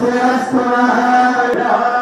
Namaste, Namaste,